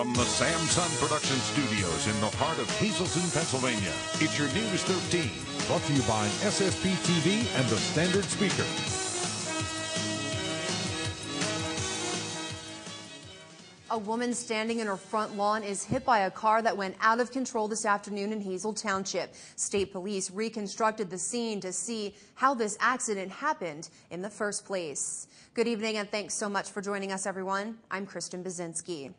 From the Sam-Son Production Studios in the heart of Hazleton, Pennsylvania, it's your News 13. Brought to you by SSP TV and the Standard Speaker. A woman standing in her front lawn is hit by a car that went out of control this afternoon in Hazle Township. State police reconstructed the scene to see how this accident happened in the first place. Good evening and thanks so much for joining us, everyone. I'm Kristen Bazinski.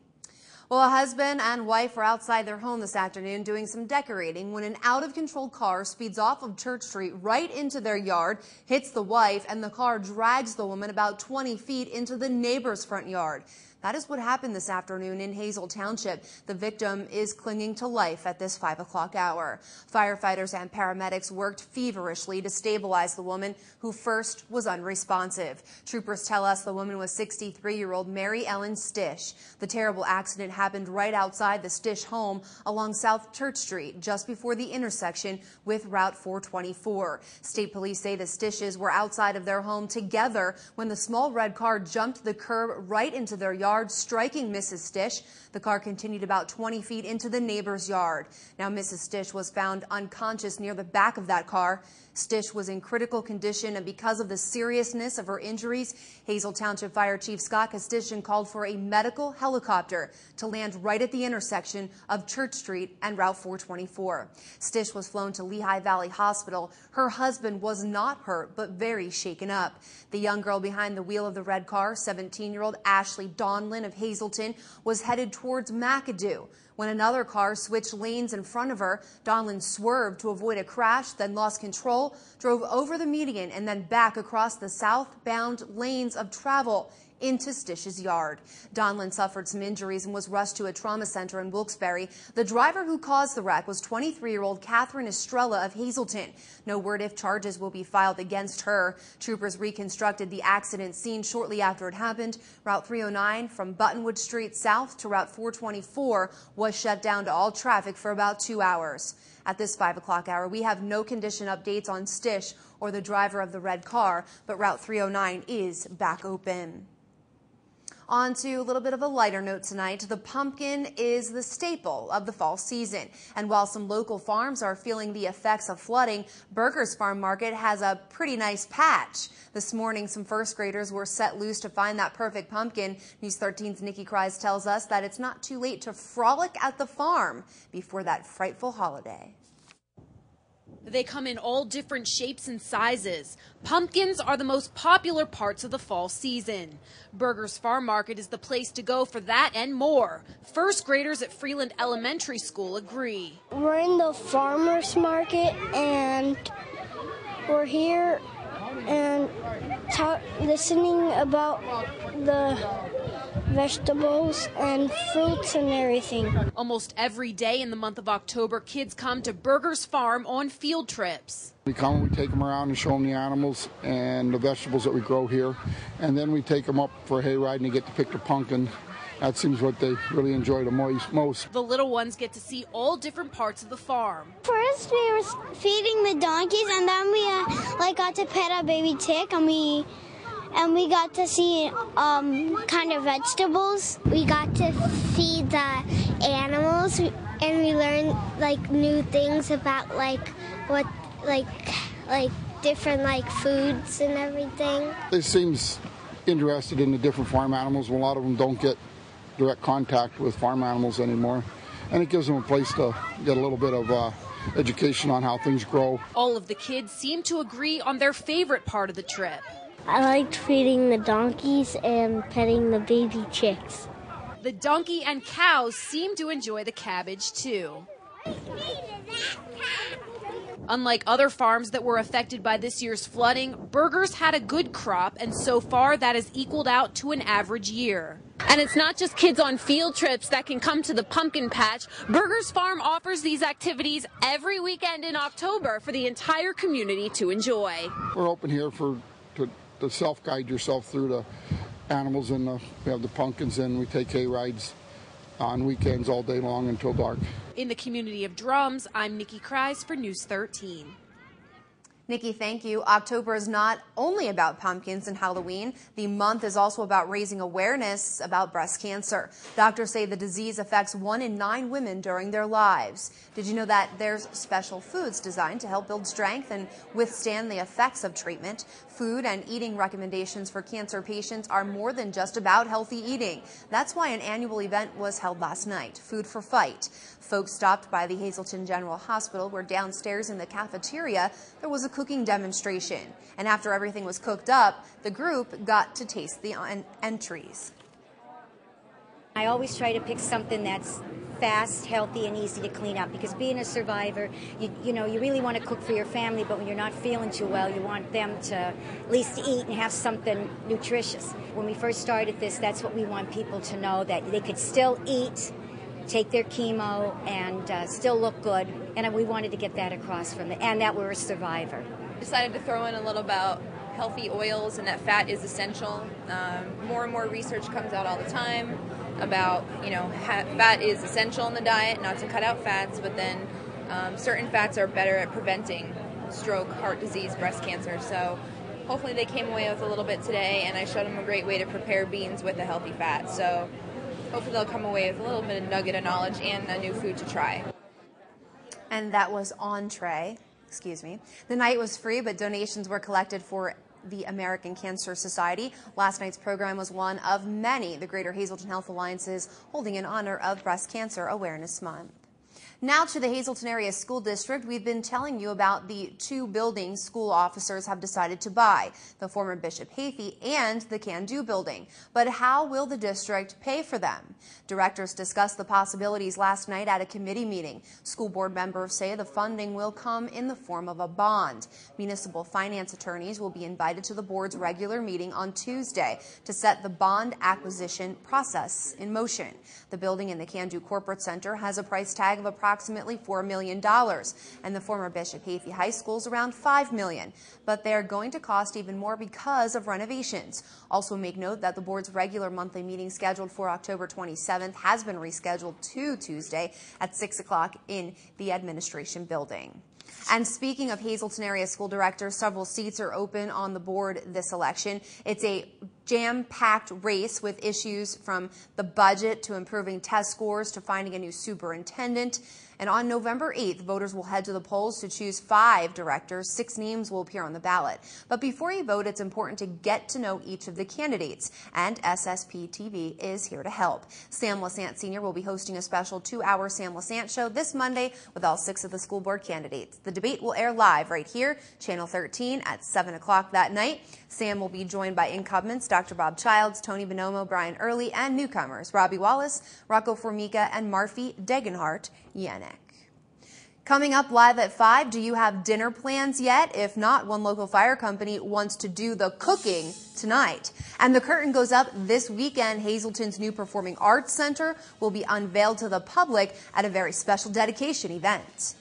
Well, a husband and wife were outside their home this afternoon doing some decorating when an out of control car speeds off of Church Street right into their yard, hits the wife, and the car drags the woman about 20 feet into the neighbor's front yard. That is what happened this afternoon in Hazle Township. The victim is clinging to life at this 5 o'clock hour. Firefighters and paramedics worked feverishly to stabilize the woman who first was unresponsive. Troopers tell us the woman was 63-year-old Mary Ellen Stish. The terrible accident happened right outside the Stish home along South Church Street just before the intersection with Route 424. State police say the Stishes were outside of their home together when the small red car jumped the curb right into their yard yard, striking Mrs. Stish. The car continued about 20 feet into the neighbor's yard. Now, Mrs. Stish was found unconscious near the back of that car. Stish was in critical condition, and because of the seriousness of her injuries, Hazle Township Fire Chief Scott Costician called for a medical helicopter to land right at the intersection of Church Street and Route 424. Stish was flown to Lehigh Valley Hospital. Her husband was not hurt, but very shaken up. The young girl behind the wheel of the red car, 17-year-old Ashley Donlin of Hazleton, was headed towards McAdoo. When another car switched lanes in front of her, Donlin swerved to avoid a crash, then lost control, drove over the median, and then back across the southbound lanes of travel into Stish's yard. Donlin suffered some injuries and was rushed to a trauma center in Wilkes-Barre. The driver who caused the wreck was 23-year-old Catherine Estrella of Hazleton. No word if charges will be filed against her. Troopers reconstructed the accident scene shortly after it happened. Route 309 from Buttonwood Street south to Route 424 was shut down to all traffic for about two hours. At this 5 o'clock hour, we have no condition updates on Stish or the driver of the red car, but Route 309 is back open. On to a little bit of a lighter note tonight. The pumpkin is the staple of the fall season. And while some local farms are feeling the effects of flooding, Berger's Farm Market has a pretty nice patch. This morning, some first graders were set loose to find that perfect pumpkin. News 13's Nikki Kreis tells us that it's not too late to frolic at the farm before that frightful holiday. They come in all different shapes and sizes. Pumpkins are the most popular parts of the fall season. Berger's Farm Market is the place to go for that and more. First graders at Freeland Elementary School agree. We're in the farmer's market and we're here and listening about the vegetables and fruits and everything. Almost every day in the month of October, kids come to Berger's Farm on field trips. We come, we take them around and show them the animals and the vegetables that we grow here, and then we take them up for a hayride and they get to pick the pumpkin that seems what they really enjoy the most. The little ones get to see all different parts of the farm. First, we were feeding the donkeys, and then we uh, like got to pet a baby tick, and we and we got to see um, kind of vegetables. We got to feed the animals, and we learned like new things about like what like like different like foods and everything. It seems interested in the different farm animals. A lot of them don't get direct contact with farm animals anymore, and it gives them a place to get a little bit of. Uh, education on how things grow. All of the kids seem to agree on their favorite part of the trip. I liked feeding the donkeys and petting the baby chicks. The donkey and cows seem to enjoy the cabbage too. Unlike other farms that were affected by this year's flooding, Berger's had a good crop, and so far that has equaled out to an average year. And it's not just kids on field trips that can come to the pumpkin patch. Berger's Farm offers these activities every weekend in October for the entire community to enjoy. We're open here for to to self guide yourself through the animals and the, we have the pumpkins and we take hay rides on weekends all day long until dark. In the community of Drums, I'm Nikki Kreis for News 13. Nikki, thank you. October is not only about pumpkins and Halloween. The month is also about raising awareness about breast cancer. Doctors say the disease affects one in nine women during their lives. Did you know that there's special foods designed to help build strength and withstand the effects of treatment? Food and eating recommendations for cancer patients are more than just about healthy eating. That's why an annual event was held last night, Food for Fight. Folks stopped by the Hazleton General Hospital where downstairs in the cafeteria there was a cooking demonstration. And after everything was cooked up, the group got to taste the en- entries. I always try to pick something that's fast, healthy, and easy to clean up because being a survivor, you, you know, you really want to cook for your family, but when you're not feeling too well, you want them to at least eat and have something nutritious. When we first started this, that's what we want people to know that they could still eat, take their chemo, and uh, still look good. And we wanted to get that across from it, and that we're a survivor. Decided to throw in a little about healthy oils and that fat is essential. Um, more and more research comes out all the time about you know ha- fat is essential in the diet, not to cut out fats, but then um, certain fats are better at preventing stroke, heart disease, breast cancer. So hopefully they came away with a little bit today, and I showed them a great way to prepare beans with a healthy fat. So hopefully they'll come away with a little bit of nugget of knowledge and a new food to try. And that was entree. Excuse me. The night was free, but donations were collected for the American Cancer Society. Last night's program was one of many the Greater Hazleton Health Alliance is holding in honor of Breast Cancer Awareness Month. Now to the Hazleton Area School District. We've been telling you about the two buildings school officers have decided to buy, the former Bishop Hafey and the Can Do building. But how will the district pay for them? Directors discussed the possibilities last night at a committee meeting. School board members say the funding will come in the form of a bond. Municipal finance attorneys will be invited to the board's regular meeting on Tuesday to set the bond acquisition process in motion. The building in the Can Do Corporate Center has a price tag of approximately approximately $4 million, and the former Bishop Hafey High School is around 5 million. But they're going to cost even more because of renovations. Also make note that the board's regular monthly meeting scheduled for October 27th has been rescheduled to Tuesday at 6 o'clock in the administration building. And speaking of Hazleton area school directors, several seats are open on the board this election. It's a jam-packed race with issues from the budget to improving test scores to finding a new superintendent. And on November 8th, voters will head to the polls to choose five directors. Six names will appear on the ballot. But before you vote, it's important to get to know each of the candidates. And SSP TV is here to help. Sam Lesante Sr. will be hosting a special two-hour Sam Lesante show this Monday with all six of the school board candidates. The debate will air live right here, Channel 13 at 7 o'clock that night. Sam will be joined by incumbents Dr. Bob Childs, Tony Bonomo, Brian Early, and newcomers Robbie Wallace, Rocco Formica, and Marfi Degenhart Yannick. Coming up live at 5, do you have dinner plans yet? If not, one local fire company wants to do the cooking tonight. And the curtain goes up this weekend. Hazleton's new Performing Arts Center will be unveiled to the public at a very special dedication event.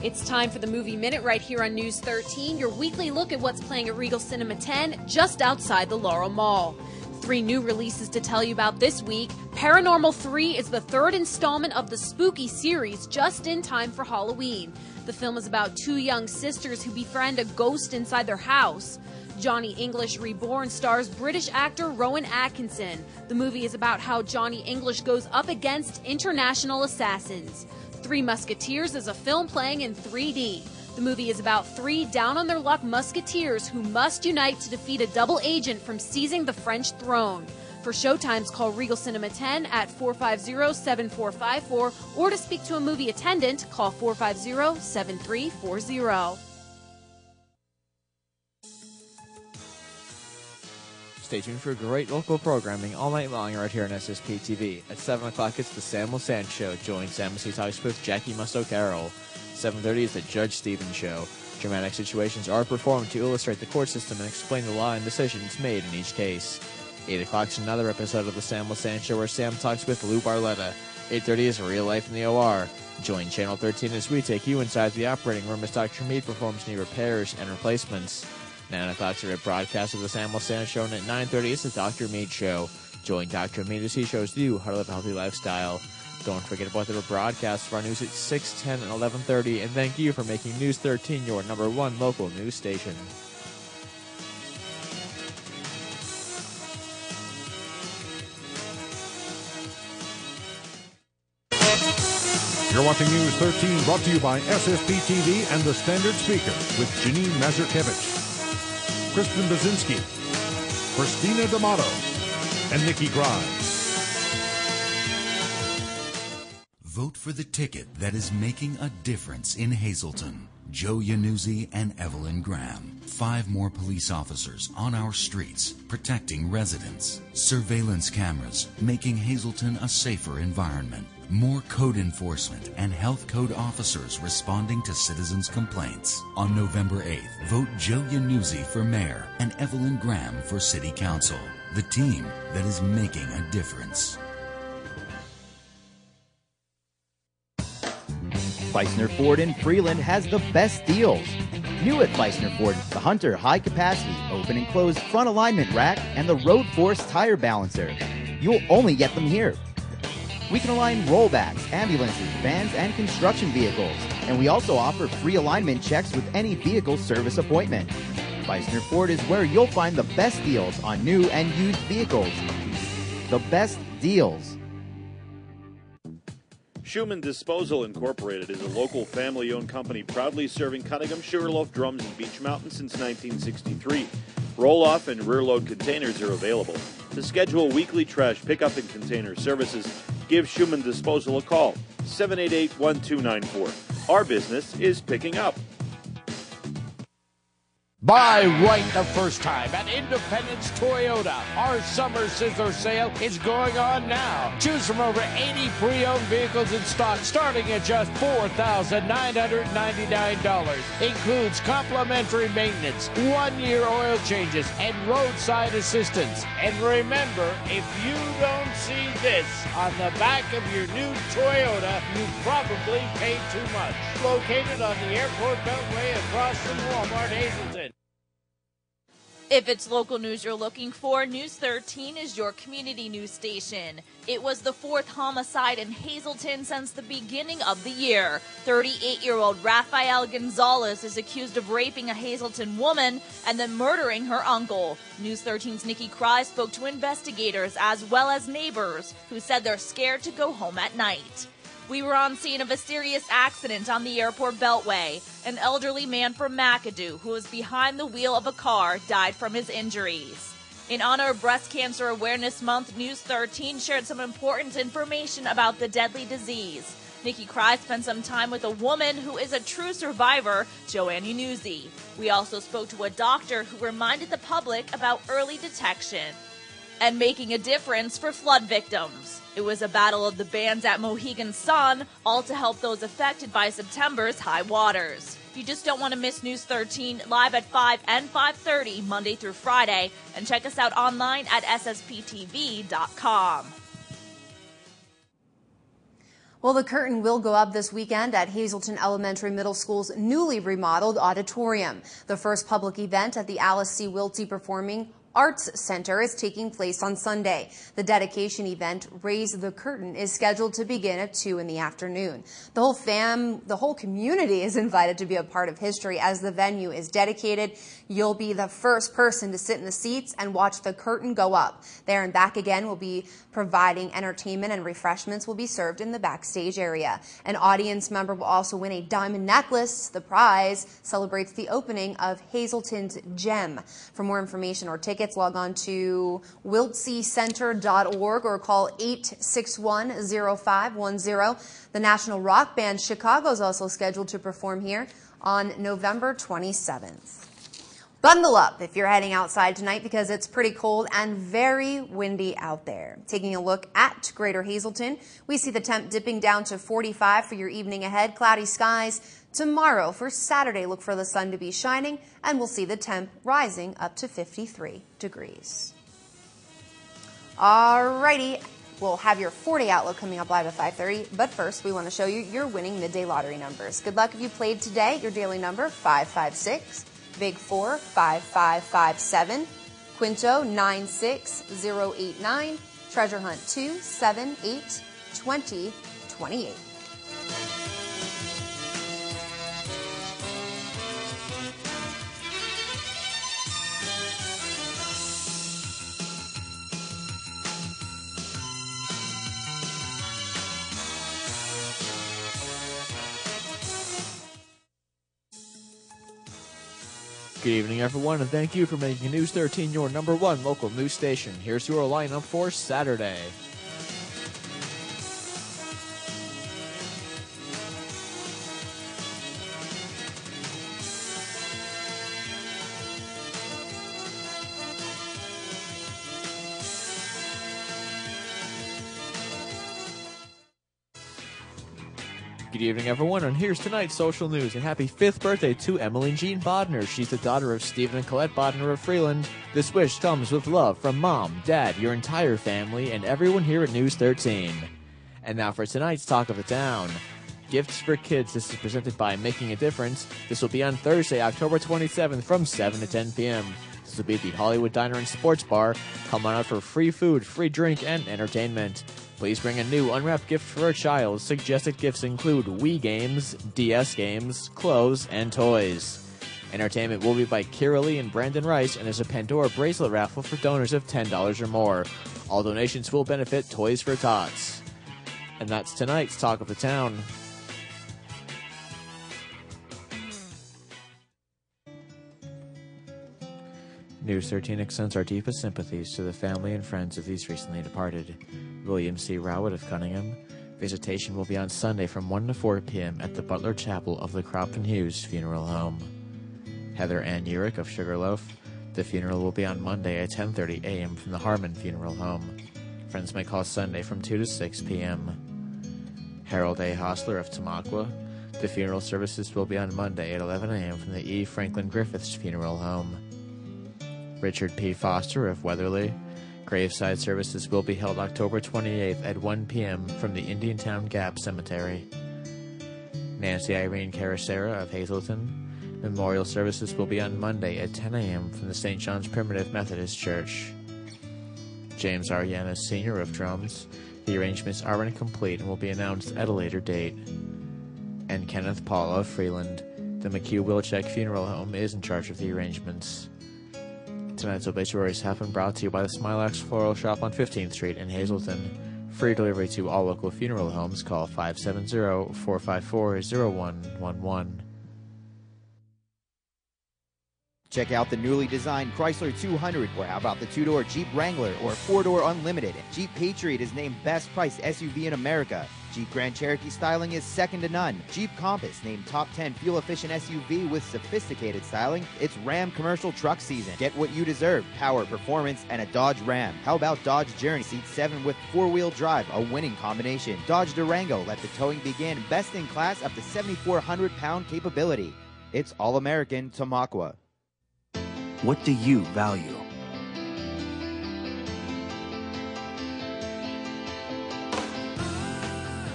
It's time for the Movie Minute right here on News 13, your weekly look at what's playing at Regal Cinema 10 just outside the Laurel Mall. Three new releases to tell you about this week. Paranormal 3 is the third installment of the spooky series just in time for Halloween. The film is about two young sisters who befriend a ghost inside their house. Johnny English Reborn stars British actor Rowan Atkinson. The movie is about how Johnny English goes up against international assassins. Three Musketeers is a film playing in 3D. The movie is about three down on their luck musketeers who must unite to defeat a double agent from seizing the French throne. For showtimes, call Regal Cinema 10 at 450-7454 or to speak to a movie attendant, call 450-7340. Stay tuned for great local programming all night long right here on SSP TV. At 7 o'clock, it's the Sam Sand Show. Join Sam C. talks with Jackie Musto Carroll. 7.30 is the Judge Stevens Show. Dramatic situations are performed to illustrate the court system and explain the law and decisions made in each case. 8 o'clock is another episode of the Sam Sand Show where Sam talks with Lou Barletta. 8.30 is Real Life in the OR. Join Channel 13 as we take you inside the operating room as Dr. Mead performs knee repairs and replacements. 9 o'clock is a broadcast of the Samuel Sanders Show, and at 9.30 is the Dr. Mead Show. Join Dr. Mead as he shows you how to live a healthy lifestyle. Don't forget about the broadcast of our news at 6, 10, and 11.30, and thank you for making News 13 your number one local news station. You're watching News 13 brought to you by SSP TV and the Standard Speaker with Janine Mazurkevich, Kristen Bazinski, Christina D'Amato, and Nikki Grimes. Vote for the ticket that is making a difference in Hazleton. Joe Yannuzzi and Evelyn Graham. Five more police officers on our streets protecting residents. Surveillance cameras making Hazleton a safer environment. More code enforcement and health code officers responding to citizens' complaints. On November 8th, vote Joe Yannuzzi for mayor and Evelyn Graham for city council. The team that is making a difference. Feisner Ford in Freeland has the best deals. New at Feisner Ford, the Hunter high capacity, open and closed front alignment rack and the Road Force tire balancer. You'll only get them here. We can align rollbacks, ambulances, vans, and construction vehicles. And we also offer free alignment checks with any vehicle service appointment. Feisner Ford is where you'll find the best deals on new and used vehicles. The best deals. Schumann Disposal Incorporated is a local family owned company proudly serving Conyngham Sugarloaf drums and Beech Mountain since 1963. Roll off and rear load containers are available. To schedule weekly trash pickup and container services, give Schumann Disposal a call 788 1294. Our business is picking up. Buy right the first time at Independence Toyota. Our summer scissor sale is going on now. Choose from over 80 pre-owned vehicles in stock starting at just $4,999. Includes complimentary maintenance, one-year oil changes, and roadside assistance. And remember, if you don't see this on the back of your new Toyota, you probably paid too much. Located on the Airport Beltway across from Walmart Hazleton. If it's local news you're looking for, News 13 is your community news station. It was the fourth homicide in Hazleton since the beginning of the year. 38 year old Rafael Gonzalez is accused of raping a Hazleton woman and then murdering her uncle. News 13's Nikki Cry spoke to investigators as well as neighbors who said they're scared to go home at night. We were on scene of a serious accident on the airport beltway. An elderly man from McAdoo, who was behind the wheel of a car, died from his injuries. In honor of Breast Cancer Awareness Month, News 13 shared some important information about the deadly disease. Nikki Cry spent some time with a woman who is a true survivor, Joanne Unuzzi. We also spoke to a doctor who reminded the public about early detection and making a difference for flood victims. It was a battle of the bands at Mohegan Sun, all to help those affected by September's high waters. You just don't want to miss News 13 live at 5 and 5:30 Monday through Friday and check us out online at ssptv.com. Well, the curtain will go up this weekend at Hazleton Elementary Middle School's newly remodeled auditorium. The first public event at the Alice C. Wiltsie Performing Arts Center is taking place on Sunday. The dedication event, Raise the Curtain, is scheduled to begin at 2 in the afternoon. The whole fam, the whole community is invited to be a part of history as the venue is dedicated. You'll be the first person to sit in the seats and watch the curtain go up. There and back again will be providing entertainment and refreshments will be served in the backstage area. An audience member will also win a diamond necklace. The prize celebrates the opening of Hazleton's Gem. For more information or tickets, log on to wiltsiecenter.org or call 861-0510. The National Rock Band Chicago is also scheduled to perform here on November 27th. Bundle up if you're heading outside tonight because it's pretty cold and very windy out there. Taking a look at Greater Hazleton, we see the temp dipping down to 45 for your evening ahead. Cloudy skies tomorrow. For Saturday, look for the sun to be shining and we'll see the temp rising up to 53 degrees. Alrighty, we'll have your 40 outlook coming up live at 5.30, but first we want to show you your winning midday lottery numbers. Good luck if you played today. Your daily number, 556. Big 4 5557, Quinto 96089, Treasure Hunt 278 2028. Good evening, everyone, and thank you for making News 13 your number one local news station. Here's your lineup for Saturday. Good evening, everyone, and here's tonight's social news. A happy fifth birthday to Emily Jean Bodner. She's the daughter of Stephen and Colette Bodner of Freeland. This wish comes with love from mom, dad, your entire family, and everyone here at News 13. And now for tonight's Talk of the Town. Gifts for Kids. This is presented by Making a Difference. This will be on Thursday, October 27th from 7 to 10 p.m. This will be at the Hollywood Diner and Sports Bar. Come on out for free food, free drink, and entertainment. Please bring a new unwrapped gift for a child. Suggested gifts include Wii games, DS games, clothes, and toys. Entertainment will be by Kira Lee and Brandon Rice, and there's a Pandora bracelet raffle for donors of $10 or more. All donations will benefit Toys for Tots. And that's tonight's Talk of the Town. News 13 extends our deepest sympathies to the family and friends of these recently departed. William C. Rowett of Conyngham. Visitation will be on Sunday from 1 to 4 p.m. at the Butler Chapel of the Cropton Hughes Funeral Home. Heather Ann Urick of Sugarloaf. The funeral will be on Monday at 10:30 a.m. from the Harmon Funeral Home. Friends may call Sunday from 2 to 6 p.m. Harold A. Hostler of Tamaqua. The funeral services will be on Monday at 11 a.m. from the E. Franklin Griffiths Funeral Home. Richard P. Foster of Weatherly. Graveside services will be held October 28th at 1 p.m. from the Indiantown Gap Cemetery. Nancy Irene Caracera of Hazleton. Memorial services will be on Monday at 10 a.m. from the St. John's Primitive Methodist Church. James. Yanis Sr. of Drums. The arrangements are incomplete and will be announced at a later date. And Kenneth Paula of Freeland. The McHugh Wilczek Funeral Home is in charge of the arrangements. Tonight's obituaries have been brought to you by the Smilax Floral Shop on 15th Street in Hazleton. Free delivery to all local funeral homes. Call 570-454-0111. Check out the newly designed Chrysler 200, or how about the two-door Jeep Wrangler or four-door Unlimited? Jeep Patriot is named best priced SUV in America. Jeep Grand Cherokee styling is second to none. Jeep Compass named top 10 fuel-efficient SUV with sophisticated styling. It's Ram commercial truck season. Get what you deserve: power, performance, and a Dodge Ram. How about Dodge Journey Seat 7 with four-wheel drive, a winning combination? Dodge Durango, let the towing begin. Best in class, up to 7,400 pound capability. It's all American Tamaqua. What do you value?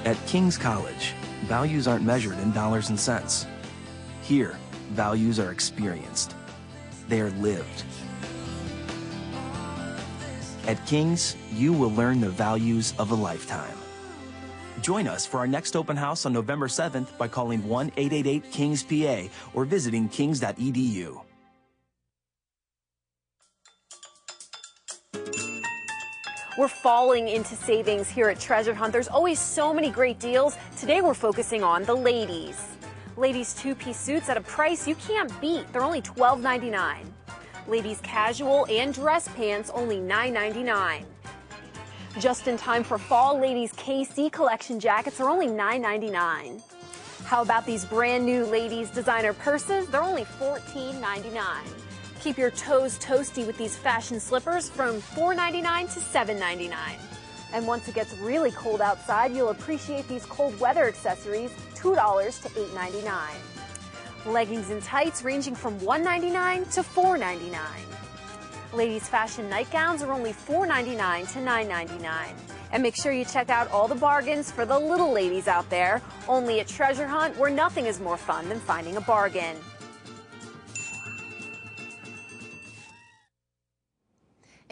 At King's College, values aren't measured in dollars and cents. Here, values are experienced. They are lived. At King's, you will learn the values of a lifetime. Join us for our next open house on November 7th by calling 1-888-KINGS-PA or visiting kings.edu. We're falling into savings here at Treasure Hunt. There's always so many great deals. Today we're focusing on the ladies. Ladies two-piece suits at a price you can't beat. They're only $12.99. Ladies casual and dress pants only $9.99. Just in time for fall, ladies KC collection jackets are only $9.99. How about these brand new ladies designer purses? They're only $14.99. Keep your toes toasty with these fashion slippers from $4.99 to $7.99. And once it gets really cold outside, you'll appreciate these cold weather accessories, $2 to $8.99. Leggings and tights ranging from $1.99 to $4.99. Ladies fashion nightgowns are only $4.99 to $9.99. And make sure you check out all the bargains for the little ladies out there, only at Treasure Hunt, where nothing is more fun than finding a bargain.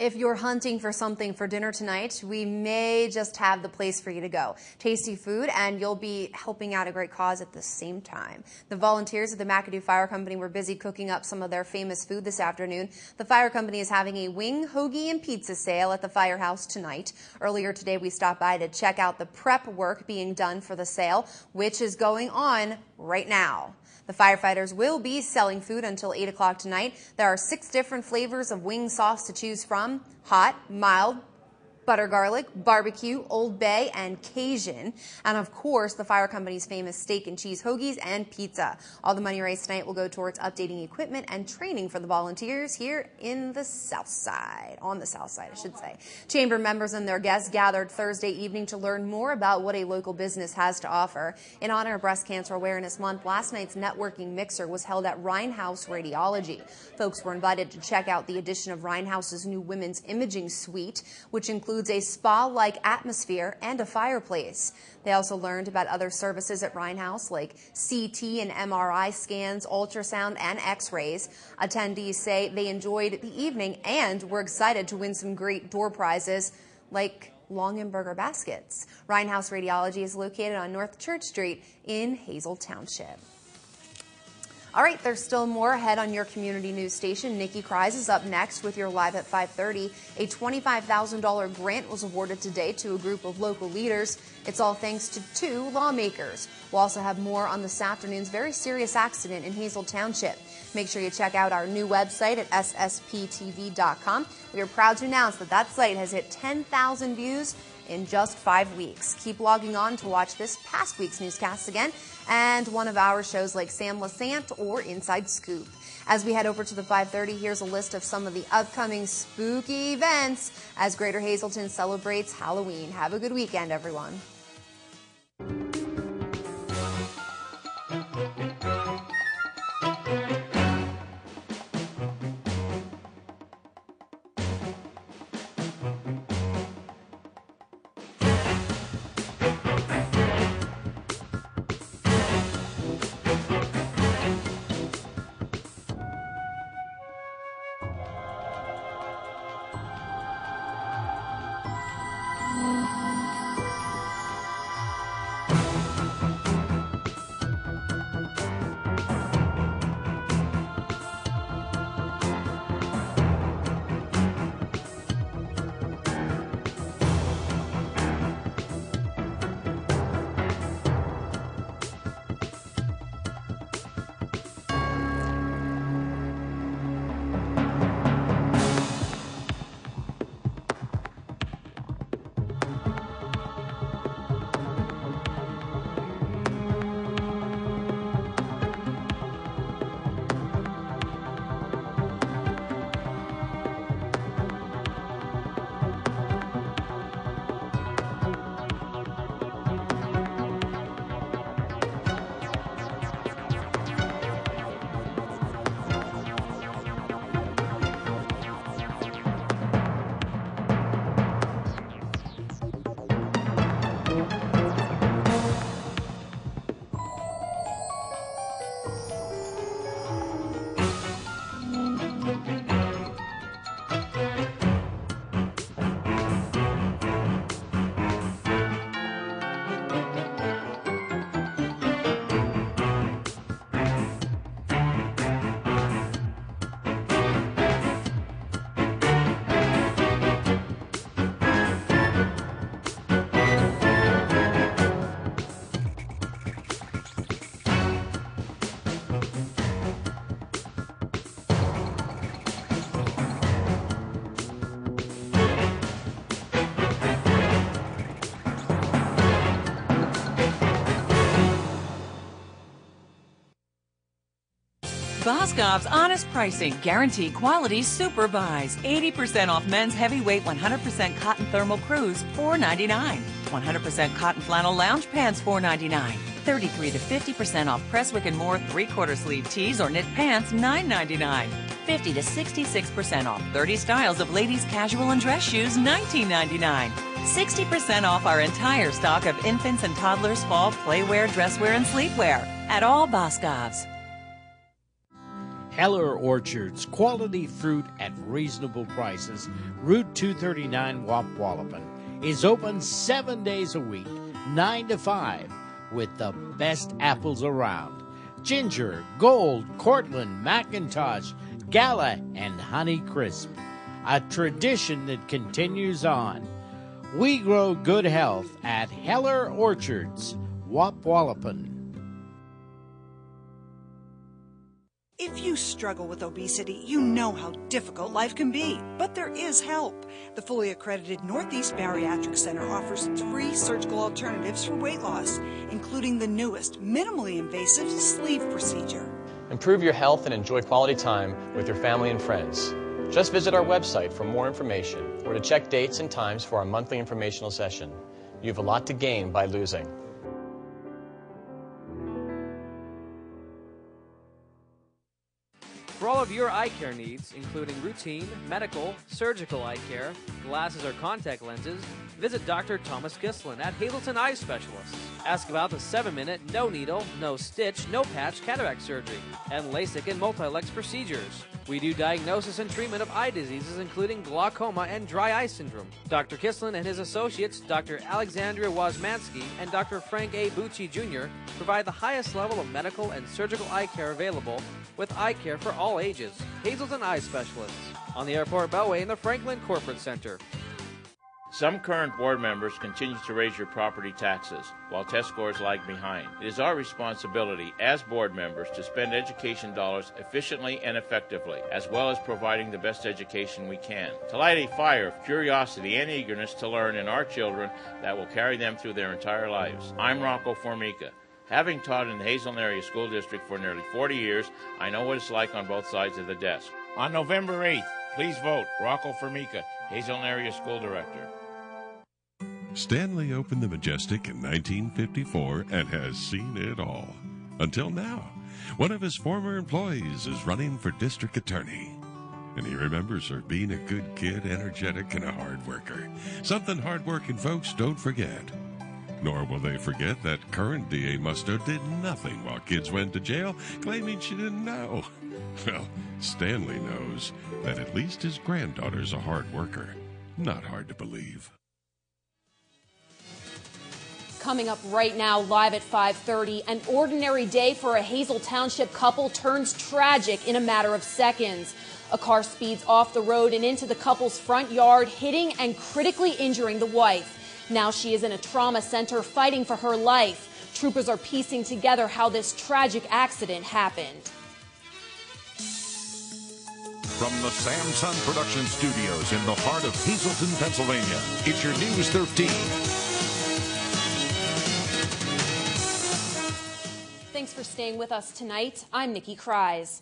If you're hunting for something for dinner tonight, we may just have the place for you to go. Tasty food, and you'll be helping out a great cause at the same time. The volunteers at the McAdoo Fire Company were busy cooking up some of their famous food this afternoon. The fire company is having a wing, hoagie, and pizza sale at the firehouse tonight. Earlier today, we stopped by to check out the prep work being done for the sale, which is going on right now. The firefighters will be selling food until 8 o'clock tonight. There are six different flavors of wing sauce to choose from hot, mild, butter garlic, barbecue, Old Bay, and Cajun. And of course, the fire company's famous steak and cheese hoagies and pizza. All the money raised tonight will go towards updating equipment and training for the volunteers here in the South Side, on the South Side, I should say. Chamber members and their guests gathered Thursday evening to learn more about what a local business has to offer. In honor of Breast Cancer Awareness Month, last night's networking mixer was held at Rhinehouse Radiology. Folks were invited to check out the addition of Rhinehouse's new women's imaging suite, which includes includes a spa-like atmosphere and a fireplace. They also learned about other services at Rhinehouse like CT and MRI scans, ultrasound, and x-rays. Attendees say they enjoyed the evening and were excited to win some great door prizes like Longaberger baskets. Rhinehouse Radiology is located on North Church Street in Hazle Township. All right, there's still more ahead on your community news station. Nikki Kreis is up next with your Live at 530. A $25,000 grant was awarded today to a group of local leaders. It's all thanks to two lawmakers. We'll also have more on this afternoon's very serious accident in Hazle Township. Make sure you check out our new website at ssptv.com. We are proud to announce that that site has hit 10,000 views in just five weeks. Keep logging on to watch this past week's newscasts again and one of our shows like Sam Lesante or Inside Scoop. As we head over to the 530, here's a list of some of the upcoming spooky events as Greater Hazleton celebrates Halloween. Have a good weekend, everyone. Boscov's honest pricing, guaranteed quality super buys. 80% off men's heavyweight 100% cotton thermal crews, $4.99. 100% cotton flannel lounge pants, $4.99. 33 to 50% off Preswick and Moore three-quarter sleeve tees or knit pants, $9.99. 50 to 66% off 30 styles of ladies' casual and dress shoes, $19.99. 60% off our entire stock of infants and toddlers' fall playwear, dresswear, and sleepwear at all Boscov's. Heller Orchards, quality fruit at reasonable prices. Route 239 Wapwallopen is open seven days a week, 9 to 5, with the best apples around. Ginger, Gold, Cortland, McIntosh, Gala, and Honey Crisp. A tradition that continues on. We grow good health at Heller Orchards, Wapwallopen. If you struggle with obesity, you know how difficult life can be, but there is help. The fully accredited Northeast Bariatric Center offers three surgical alternatives for weight loss, including the newest minimally invasive sleeve procedure. Improve your health and enjoy quality time with your family and friends. Just visit our website for more information or to check dates and times for our monthly informational session. You have a lot to gain by losing. For all of your eye care needs, including routine, medical, surgical eye care, glasses or contact lenses, visit Dr. Thomas Gislin at Hazleton Eye Specialists. Ask about the 7 minute, no needle, no stitch, no patch cataract surgery, and LASIK and multi-lex procedures. We do diagnosis and treatment of eye diseases, including glaucoma and dry eye syndrome. Dr. Kislin and his associates, Dr. Alexandria Wozmansky and Dr. Frank A. Bucci Jr., provide the highest level of medical and surgical eye care available with eye care for all ages. Hazleton Eye Specialists on the Airport Beltway in the Franklin Corporate Center. Some current board members continue to raise your property taxes while test scores lag behind. It is our responsibility as board members to spend education dollars efficiently and effectively, as well as providing the best education we can. To light a fire of curiosity and eagerness to learn in our children that will carry them through their entire lives. I'm Rocco Formica. Having taught in the Hazleton Area School District for nearly 40 years, I know what it's like on both sides of the desk. On November 8th, please vote Rocco Formica, Hazleton Area School Director. Stanley opened the Majestic in 1954 and has seen it all. Until now, one of his former employees is running for district attorney. And he remembers her being a good kid, energetic, and a hard worker. Something hardworking folks don't forget. Nor will they forget that current DA Musto did nothing while kids went to jail, claiming she didn't know. Well, Stanley knows that at least his granddaughter's a hard worker. Not hard to believe. Coming up right now, live at 5:30, an ordinary day for a Hazle Township couple turns tragic in a matter of seconds. A car speeds off the road and into the couple's front yard, hitting and critically injuring the wife. Now she is in a trauma center fighting for her life. Troopers are piecing together how this tragic accident happened. From the Sam-Son Production Studios in the heart of Hazleton, Pennsylvania, it's your News 13. Thanks for staying with us tonight. I'm Nikki Krise.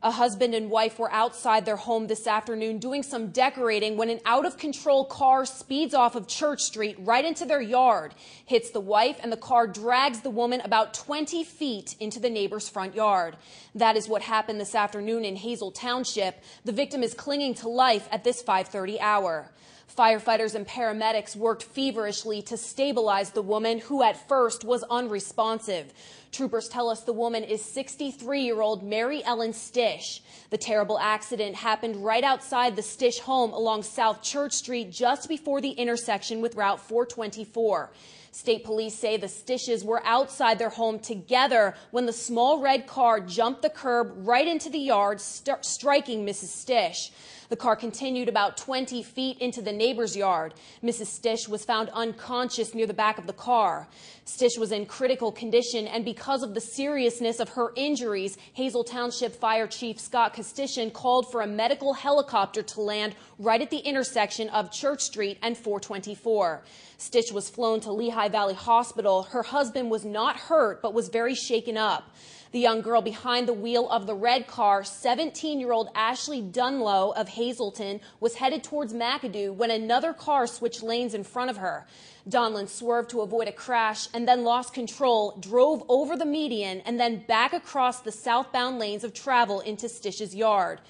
A husband and wife were outside their home this afternoon doing some decorating when an out of control car speeds off of Church Street right into their yard, hits the wife, and the car drags the woman about 20 feet into the neighbor's front yard. That is what happened this afternoon in Hazle Township. The victim is clinging to life at this 5:30 hour. Firefighters and paramedics worked feverishly to stabilize the woman who at first was unresponsive. Troopers tell us the woman is 63 year old Mary Ellen Stish. The terrible accident happened right outside the Stish home along South Church Street just before the intersection with Route 424. State police say the Stishes were outside their home together when the small red car jumped the curb right into the yard, st- striking Mrs. Stish. The car continued about 20 feet into the neighbor's yard. Mrs. Stish was found unconscious near the back of the car. Stish was in critical condition, and because of the seriousness of her injuries, Hazle Township Fire Chief Scott Costician called for a medical helicopter to land right at the intersection of Church Street and 424. Stish was flown to Lehigh Valley Hospital. Her husband was not hurt, but was very shaken up. The young girl behind the wheel of the red car, 17 year old Ashley Donlin of Hazleton, was headed towards McAdoo when another car switched lanes in front of her. Donlin swerved to avoid a crash and then lost control, drove over the median, and then back across the southbound lanes of travel into Stish's yard.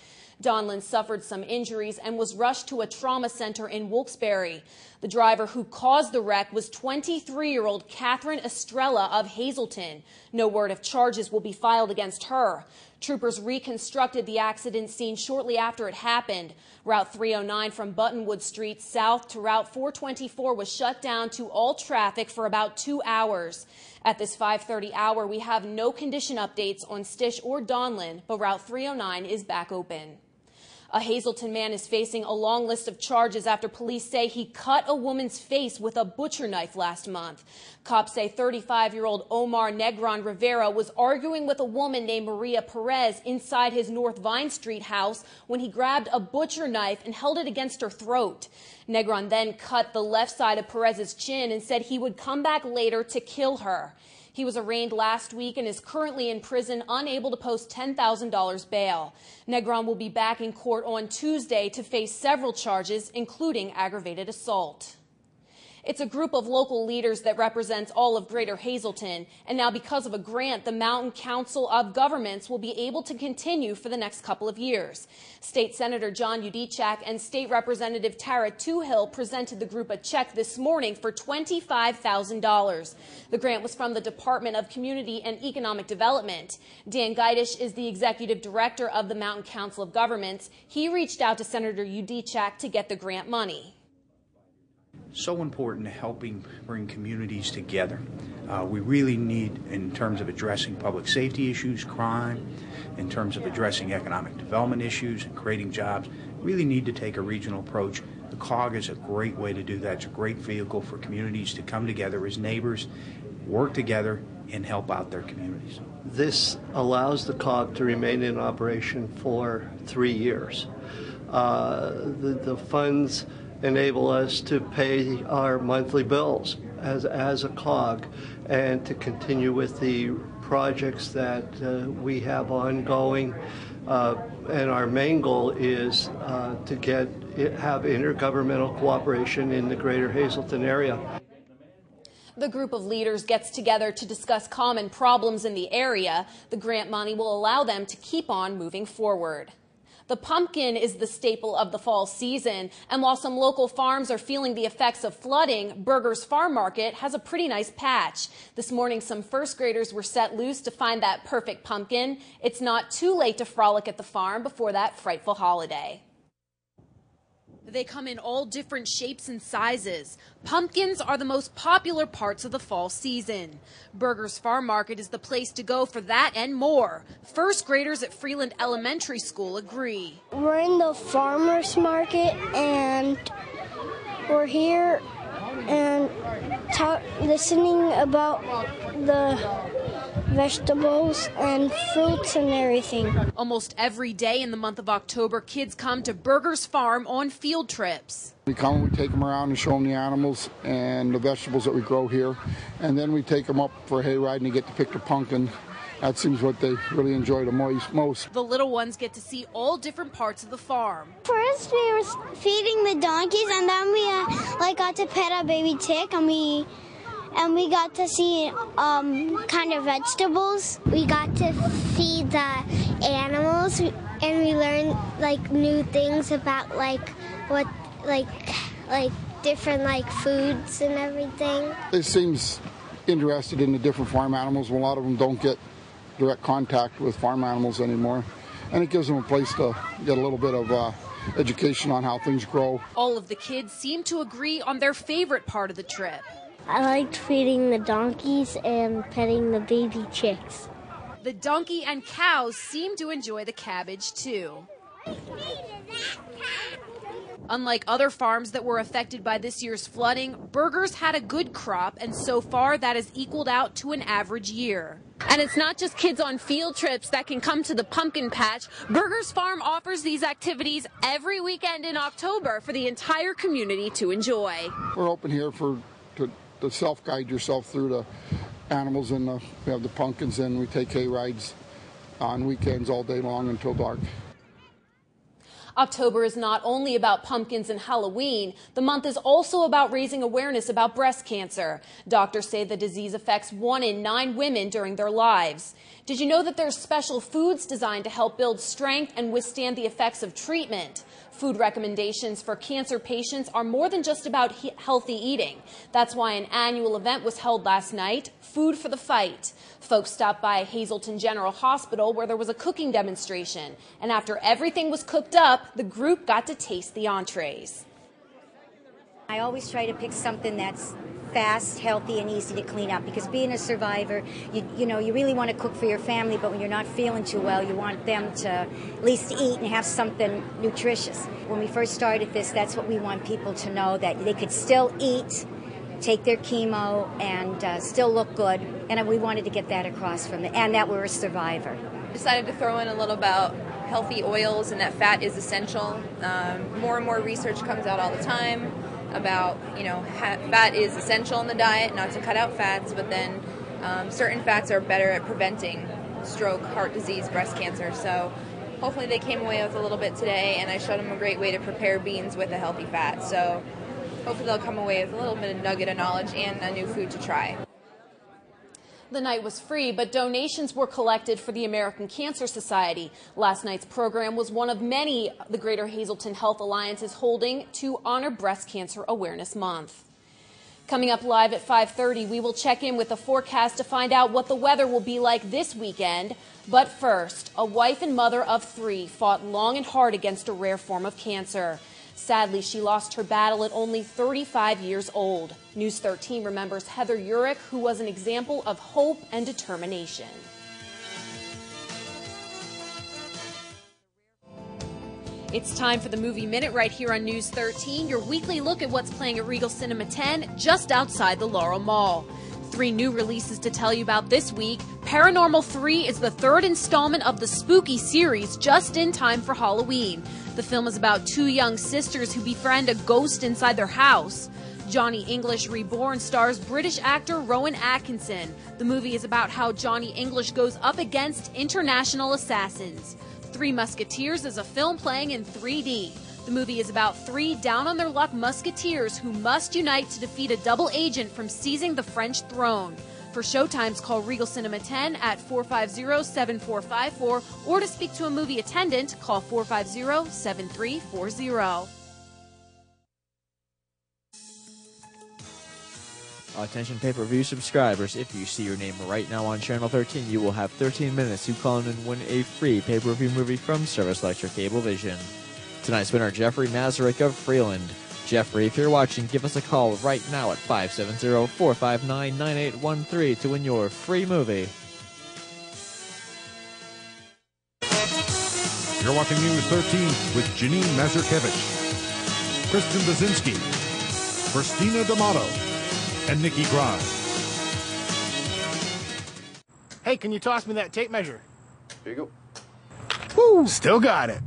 Donlin suffered some injuries and was rushed to a trauma center in Wilkes-Barre. The driver who caused the wreck was 23-year-old Catherine Estrella of Hazleton. No word of charges will be filed against her. Troopers reconstructed the accident scene shortly after it happened. Route 309 from Buttonwood Street south to Route 424 was shut down to all traffic for about two hours. At this 5:30 hour, we have no condition updates on Stish or Donlin, but Route 309 is back open. A Hazleton man is facing a long list of charges after police say he cut a woman's face with a butcher knife last month. Cops say 35 year old Omar Negron Rivera was arguing with a woman named Maria Perez inside his North Vine Street house when he grabbed a butcher knife and held it against her throat. Negron then cut the left side of Perez's chin and said he would come back later to kill her. He was arraigned last week and is currently in prison, unable to post $10,000 bail. Negron will be back in court on Tuesday to face several charges, including aggravated assault. It's a group of local leaders that represents all of Greater Hazleton. And now, because of a grant, the Mountain Council of Governments will be able to continue for the next couple of years. State Senator John Yudichak and State Representative Tara Toohill presented the group a check this morning for $25,000. The grant was from the Department of Community and Economic Development. Dan Geidish is the executive director of the Mountain Council of Governments. He reached out to Senator Yudichak to get the grant money so important to helping bring communities together. Uh, we really need, in terms of addressing public safety issues, crime, in terms of addressing economic development issues and creating jobs, really need to take a regional approach. The COG is a great way to do that. It's a great vehicle for communities to come together as neighbors, work together, and help out their communities. This allows the COG to remain in operation for three years. Uh, the, the funds enable us to pay our monthly bills as, as a cog and to continue with the projects that uh, we have ongoing. Uh, and our main goal is uh, to get have intergovernmental cooperation in the greater Hazleton area. The group of leaders gets together to discuss common problems in the area. The grant money will allow them to keep on moving forward. The pumpkin is the staple of the fall season, and while some local farms are feeling the effects of flooding, Berger's Farm Market has a pretty nice patch. This morning, some first graders were set loose to find that perfect pumpkin. It's not too late to frolic at the farm before that frightful holiday. They come in all different shapes and sizes. Pumpkins are the most popular parts of the fall season. Berger's Farm Market is the place to go for that and more. First graders at Freeland Elementary School agree. We're in the farmer's market and we're here and talk, listening about the vegetables and fruits and everything. Almost every day in the month of October, kids come to Berger's Farm on field trips. We come, we take them around and show them the animals and the vegetables that we grow here, and then we take them up for a hayride and they get to pick the pumpkin. That seems what they really enjoy the most. The little ones get to see all different parts of the farm. First, we were feeding the donkeys, and then we uh, like got to pet a baby tick, and we and we got to see um, kind of vegetables. We got to see the animals, and we learned like new things about like what like like different like foods and everything. It seems interested in the different farm animals. A lot of them don't get direct contact with farm animals anymore, and it gives them a place to get a little bit of. Uh, education on how things grow. All of the kids seem to agree on their favorite part of the trip. I liked feeding the donkeys and petting the baby chicks. The donkey and cows seem to enjoy the cabbage too. Unlike other farms that were affected by this year's flooding, Berger's had a good crop, and so far that has equaled out to an average year. And it's not just kids on field trips that can come to the pumpkin patch. Berger's Farm offers these activities every weekend in October for the entire community to enjoy. We're open here for to self guide yourself through the animals and the, we have the pumpkins and we take hay rides on weekends all day long until dark. October is not only about pumpkins and Halloween, the month is also about raising awareness about breast cancer. Doctors say the disease affects one in nine women during their lives. Did you know that there's special foods designed to help build strength and withstand the effects of treatment? Food recommendations for cancer patients are more than just about he- healthy eating. That's why an annual event was held last night, Food for the Fight. Folks stopped by Hazleton General Hospital where there was a cooking demonstration. And after everything was cooked up, the group got to taste the entrees. I always try to pick something that's fast, healthy, and easy to clean up because being a survivor, you, you know, you really want to cook for your family, but when you're not feeling too well, you want them to at least eat and have something nutritious. When we first started this, that's what we want people to know that they could still eat, take their chemo, and uh, still look good. And we wanted to get that across from them, and that we're a survivor. Decided to throw in a little about healthy oils and that fat is essential. Um, more and more research comes out all the time about you know fat is essential in the diet, not to cut out fats, but then um, certain fats are better at preventing stroke, heart disease, breast cancer. So hopefully they came away with a little bit today, and I showed them a great way to prepare beans with a healthy fat. So hopefully they'll come away with a little bit of nugget of knowledge and a new food to try. The night was free, but donations were collected for the American Cancer Society. Last night's program was one of many the Greater Hazleton Health Alliance is holding to honor Breast Cancer Awareness Month. Coming up live at 5:30, we will check in with the forecast to find out what the weather will be like this weekend. But first, a wife and mother of 3 fought long and hard against a rare form of cancer. Sadly, she lost her battle at only 35 years old. News 13 remembers Heather Urich, who was an example of hope and determination. It's time for the Movie Minute right here on News 13, your weekly look at what's playing at Regal Cinema 10 just outside the Laurel Mall. Three new releases to tell you about this week. Paranormal 3 is the third installment of the spooky series just in time for Halloween. The film is about two young sisters who befriend a ghost inside their house. Johnny English Reborn stars British actor Rowan Atkinson. The movie is about how Johnny English goes up against international assassins. Three Musketeers is a film playing in 3D. The movie is about three down on their luck musketeers who must unite to defeat a double agent from seizing the French throne. For showtimes, call Regal Cinema 10 at 450-7454 or to speak to a movie attendant, call 450-7340. Attention pay-per-view subscribers, if you see your name right now on Channel 13, you will have 13 minutes to call in and win a free pay-per-view movie from Service Electric Cablevision. Tonight's winner, Jeffrey Mazurek of Freeland. Jeffrey, if you're watching, give us a call right now at 570-459-9813 to win your free movie. You're watching News 13 with Janine Mazurkevich, Kristen Bazinski, Christina D'Amato, and Nikki Grimes. Hey, can you toss me that tape measure? Here you go. Woo! Still got it.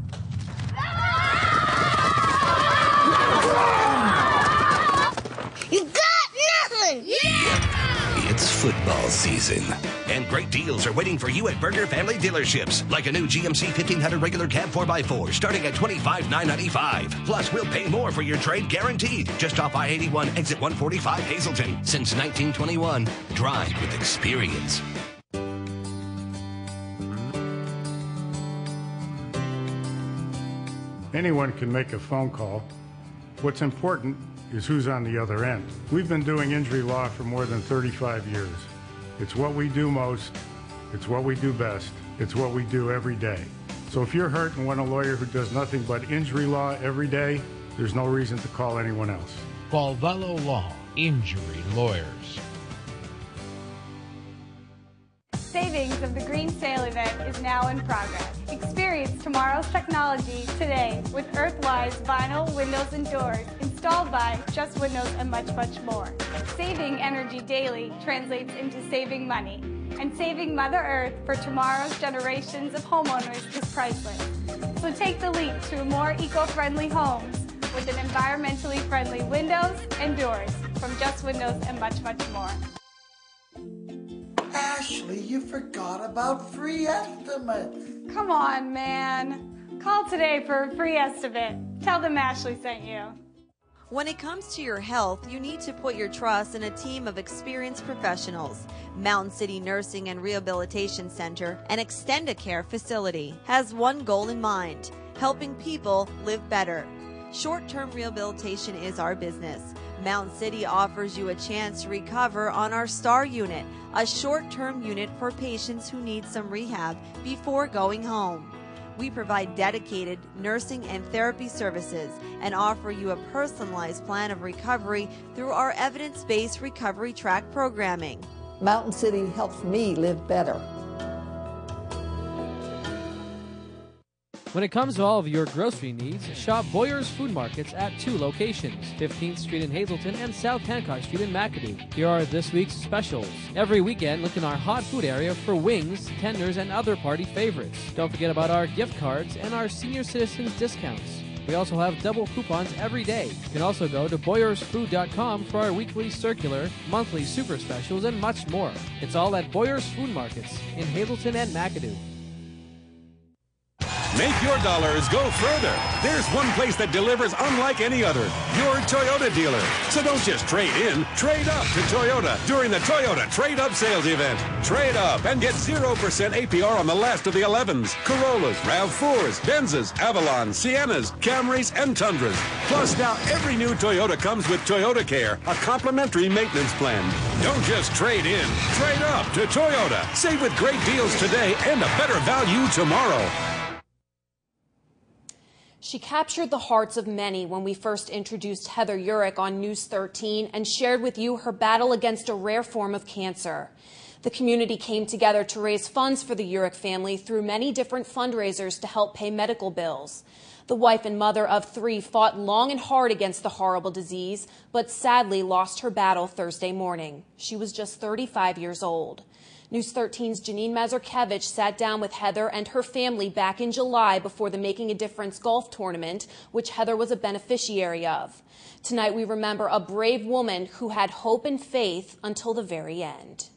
You got nothing! Yeah! It's football season, and great deals are waiting for you at Berger Family Dealerships, like a new GMC 1500 regular cab 4x4 starting at $25,995. Plus, we'll pay more for your trade guaranteed. Just off I 81, exit 145 Hazleton. Since 1921, drive with experience. Anyone can make a phone call. What's important is who's on the other end. We've been doing injury law for more than 35 years. It's what we do most, it's what we do best, it's what we do every day. So if you're hurt and want a lawyer who does nothing but injury law every day, there's no reason to call anyone else. Call Velo Law, Injury Lawyers. Savings of the Green Sale event is now in progress. Experience tomorrow's technology today with Earthwise vinyl windows and doors installed by Just Windows and much, much more. Saving energy daily translates into saving money. And saving Mother Earth for tomorrow's generations of homeowners is priceless. So take the leap to more eco-friendly homes with an environmentally friendly windows and doors from Just Windows and much, much more. Ashley, you forgot about free estimates. Come on, man. Call today for a free estimate. Tell them Ashley sent you. When it comes to your health, you need to put your trust in a team of experienced professionals. Mountain City Nursing and Rehabilitation Center, an Extendicare facility, has one goal in mind helping people live better. Short term rehabilitation is our business. Mountain City offers you a chance to recover on our STAR unit, a short term unit for patients who need some rehab before going home. We provide dedicated nursing and therapy services and offer you a personalized plan of recovery through our evidence based recovery track programming. Mountain City helps me live better. When it comes to all of your grocery needs, shop Boyer's Food Markets at two locations 15th Street in Hazleton and South Hancock Street in McAdoo. Here are this week's specials. Every weekend, look in our hot food area for wings, tenders, and other party favorites. Don't forget about our gift cards and our senior citizens discounts. We also have double coupons every day. You can also go to BoyersFood.com for our weekly circular, monthly super specials, and much more. It's all at Boyer's Food Markets in Hazleton and McAdoo. Make your dollars go further. There's one place that delivers unlike any other your Toyota dealer. So don't just trade in, trade up to Toyota during the Toyota Trade Up Sales Event. Trade up and get 0% APR on the last of the 11s, Corollas, RAV4s, Venzas, Avalon, Siennas, Camrys, and Tundras. Plus, now every new Toyota comes with Toyota Care, a complimentary maintenance plan. Don't just trade in, trade up to Toyota. Save with great deals today and a better value tomorrow. She captured the hearts of many when we first introduced Heather Urich on News 13 and shared with you her battle against a rare form of cancer. The community came together to raise funds for the Urich family through many different fundraisers to help pay medical bills. The wife and mother of three fought long and hard against the horrible disease, but sadly lost her battle Thursday morning. She was just 35 years old. News 13's Janine Mazurkevich sat down with Heather and her family back in July before the Making a Difference golf tournament, which Heather was a beneficiary of. Tonight we remember a brave woman who had hope and faith until the very end.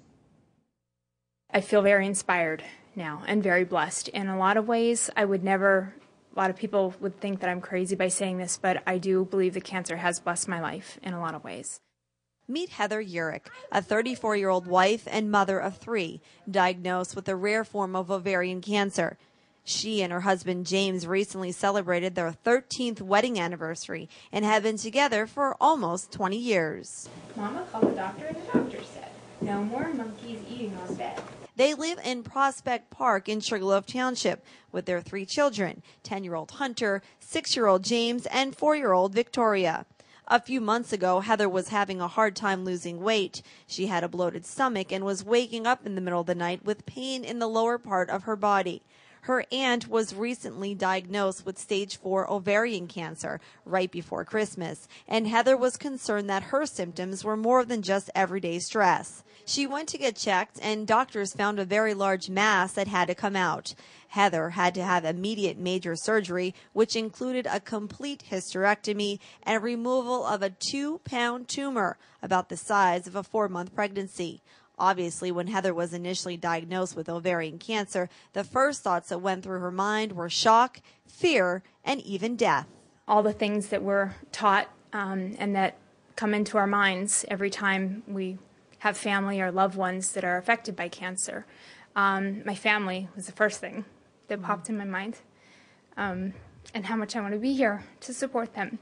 I feel very inspired now and very blessed. In a lot of ways, I would never, a lot of people would think that I'm crazy by saying this, but I do believe that cancer has blessed my life in a lot of ways. Meet Heather Urich, a 34 year old wife and mother of three, diagnosed with a rare form of ovarian cancer. She and her husband James recently celebrated their 13th wedding anniversary and have been together for almost 20 years. Mama called the doctor and the doctor said, no more monkeys eating on bed. They live in Prospect Park in Sugarloaf Township with their three children 10 year old Hunter, 6 year old James, and 4 year old Victoria. A few months ago, Heather was having a hard time losing weight. She had a bloated stomach and was waking up in the middle of the night with pain in the lower part of her body. Her aunt was recently diagnosed with stage 4 ovarian cancer right before Christmas, and Heather was concerned that her symptoms were more than just everyday stress. She went to get checked, and doctors found a very large mass that had to come out. Heather had to have immediate major surgery, which included a complete hysterectomy and removal of a two pound tumor, about the size of a four month pregnancy. Obviously, when Heather was initially diagnosed with ovarian cancer, the first thoughts that went through her mind were shock, fear, and even death. All the things that we're taught um, and that come into our minds every time we have family or loved ones that are affected by cancer. Um, my family was the first thing that mm-hmm. popped in my mind, um, and how much I want to be here to support them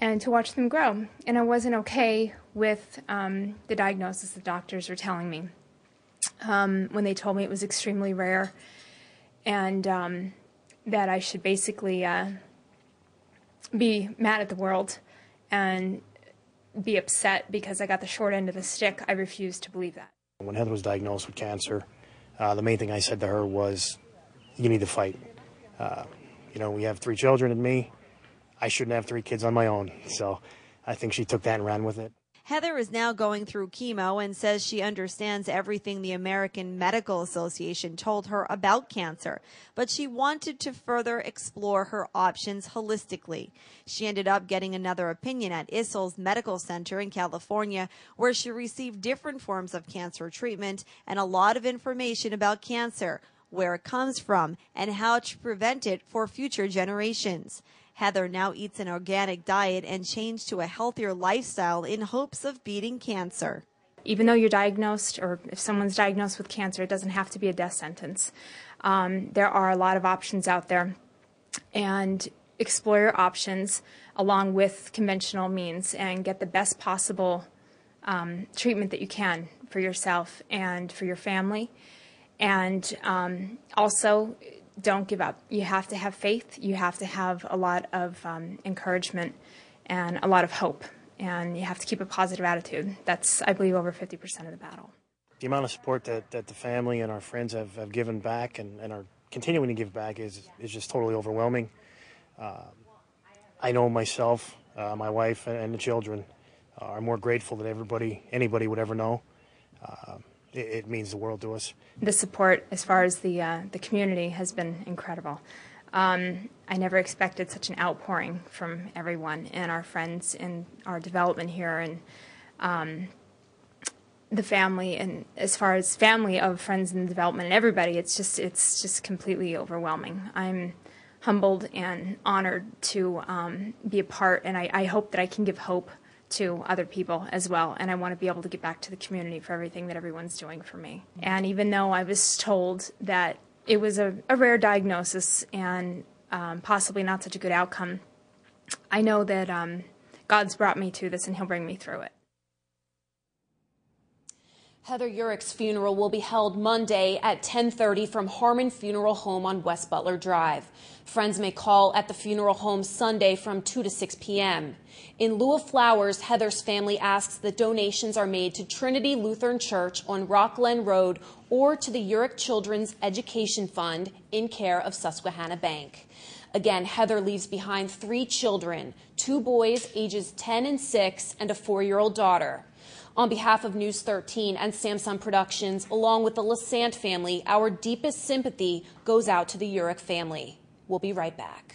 and to watch them grow. And I wasn't okay with um, the diagnosis the doctors were telling me um, when they told me it was extremely rare and um, that I should basically uh, be mad at the world and be upset because I got the short end of the stick. I refuse to believe that. When Heather was diagnosed with cancer, uh, the main thing I said to her was, "You need to fight." Uh, you know, we have three children and me. I shouldn't have three kids on my own. So, I think she took that and ran with it. Heather is now going through chemo and says she understands everything the American Medical Association told her about cancer, but she wanted to further explore her options holistically. She ended up getting another opinion at Issels Medical Center in California, where she received different forms of cancer treatment and a lot of information about cancer. where it comes from, and how to prevent it for future generations. Heather now eats an organic diet and changed to a healthier lifestyle in hopes of beating cancer. Even though you're diagnosed, or if someone's diagnosed with cancer, it doesn't have to be a death sentence. Um, there are a lot of options out there, and explore your options along with conventional means and get the best possible um, treatment that you can for yourself and for your family. And um, also, don't give up. You have to have faith. You have to have a lot of um, encouragement and a lot of hope. And you have to keep a positive attitude. That's, I believe, over 50% of the battle. The amount of support that, that the family and our friends have, have given back and, and are continuing to give back is, is just totally overwhelming. Uh, I know myself, uh, my wife, and, the children are more grateful than everybody, anybody would ever know. Uh, it, it, means the world to us. The support, as far as the uh, the community, has been incredible. Um, I never expected such an outpouring from everyone and our friends in our development here, and um, the family. And as far as family of friends in development and everybody, it's just it's just completely overwhelming. I'm humbled and honored to um, be a part, and I, I hope that I can give hope to other people as well. And I want to be able to get back to the community for everything that everyone's doing for me. And even though I was told that it was a, a rare diagnosis and um, possibly not such a good outcome, I know that um, God's brought me to this and He'll bring me through it. Heather Urich's funeral will be held Monday at 10:30 from Harman Funeral Home on West Butler Drive. Friends may call at the funeral home Sunday from 2 to 6 p.m. In lieu of flowers, Heather's family asks that donations are made to Trinity Lutheran Church on Rockland Road or to the Urich Children's Education Fund in care of Susquehanna Bank. Again, Heather leaves behind three children, two boys ages 10 and 6 and a 4-year-old daughter. On behalf of News 13 and Sam-Son Productions, along with the Lesante family, our deepest sympathy goes out to the Urich family. We'll be right back.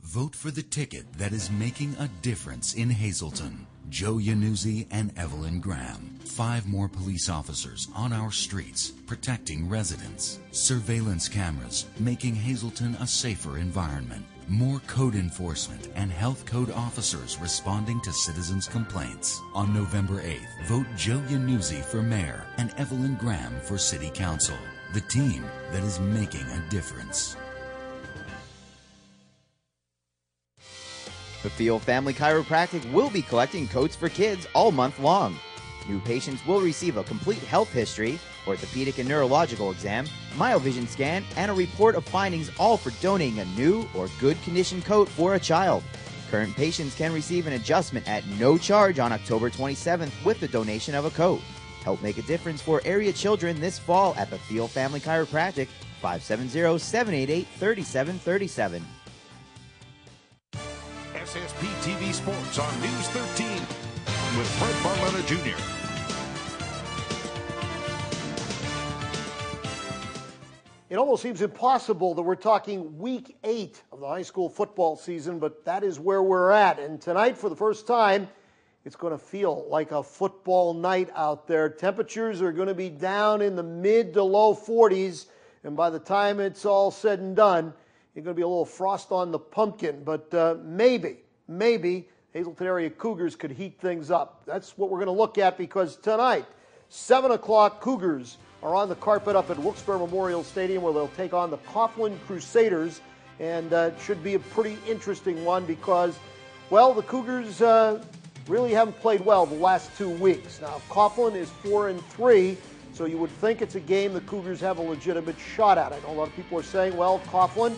Vote for the ticket that is making a difference in Hazleton. Joe Yannuzzi and Evelyn Graham. Five more police officers on our streets protecting residents. Surveillance cameras making Hazleton a safer environment. More code enforcement and health code officers responding to citizens' complaints. On November 8th, vote Joe Yannuzzi for mayor and Evelyn Graham for city council. The team that is making a difference. The Field Family Chiropractic will be collecting coats for kids all month long. New patients will receive a complete health history, orthopedic and neurological exam, myovision scan, and a report of findings all for donating a new or good condition coat for a child. Current patients can receive an adjustment at no charge on October 27th with the donation of a coat. Help make a difference for area children this fall at the Field Family Chiropractic, 570 788 3737. SSP TV Sports on News 13 with Fred Barletta Jr. It almost seems impossible that we're talking week eight of the high school football season, but that is where we're at. And tonight, for the first time, it's going to feel like a football night out there. Temperatures are going to be down in the mid to low 40s, and by the time it's all said and done, you're going to be a little frost on the pumpkin, but uh, maybe, maybe Hazleton area Cougars could heat things up. That's what we're going to look at because tonight, 7 o'clock, Cougars are on the carpet up at Wilkes-Barre Memorial Stadium where they'll take on the Coughlin Crusaders, and uh, it should be a pretty interesting one because, well, the Cougars uh, really haven't played well the last two weeks. Now, Coughlin is 4 and 3. So you would think it's a game the Cougars have a legitimate shot at. I know a lot of people are saying, well, Coughlin,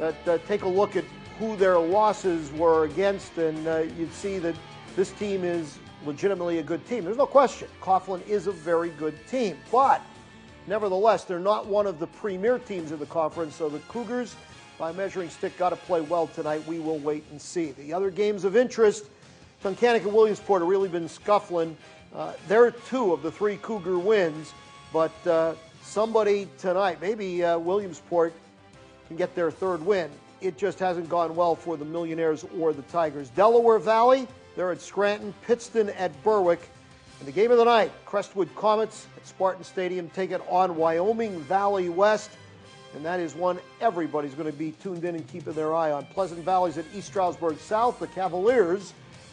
that uh, take a look at who their losses were against, and uh, you'd see that this team is legitimately a good team. There's no question. Coughlin is a very good team, but nevertheless, they're not one of the premier teams in the conference. So the Cougars, by measuring stick, got to play well tonight. We will wait and see. The other games of interest, Tunkhannock and Williamsport have really been scuffling. Uh, they're two of the three Cougar wins, but uh, somebody tonight, maybe uh, Williamsport, can get their third win. It just hasn't gone well for the Millionaires or the Tigers. Delaware Valley, They're at Scranton, Pittston at Berwick. And the game of the night, Crestwood Comets at Spartan Stadium take it on Wyoming Valley West. And that is one everybody's going to be tuned in and keeping their eye on. Pleasant Valley's at East Stroudsburg South. The Cavaliers